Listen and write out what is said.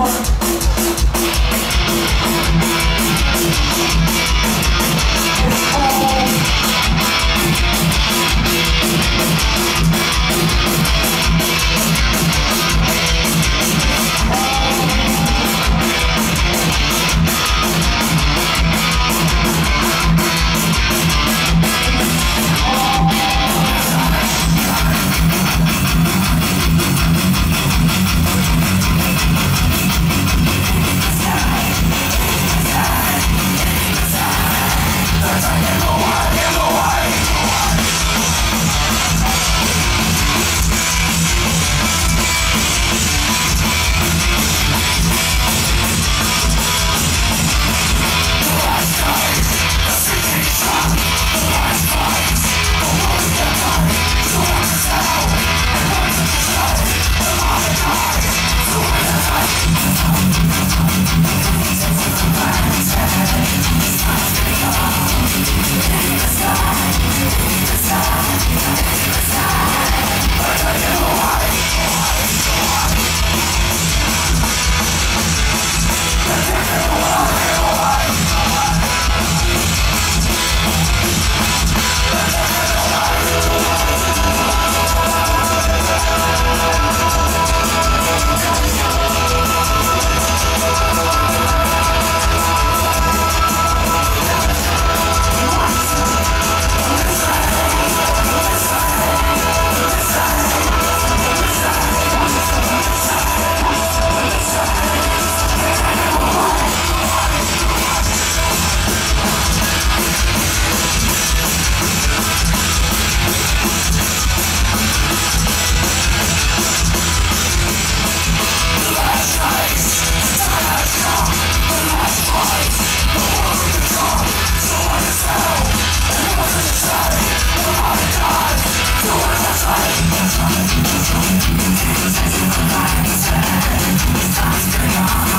one. Thank